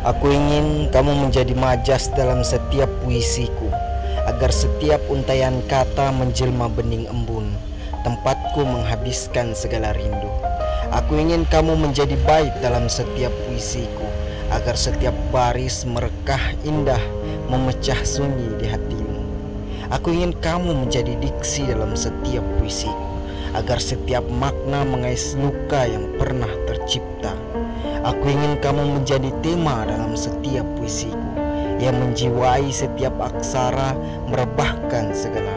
Aku ingin kamu menjadi majas dalam setiap puisiku Agar setiap untayan kata menjelma bening embun Tempatku menghabiskan segala rindu. Aku ingin kamu menjadi bait dalam setiap puisiku Agar setiap baris merekah indah Memecah sunyi di hatimu. Aku ingin kamu menjadi diksi dalam setiap puisiku Agar setiap makna mengais luka yang pernah tercipta Aku ingin kamu menjadi tema dalam setiap puisiku. Yang menjiwai setiap aksara merebahkan segala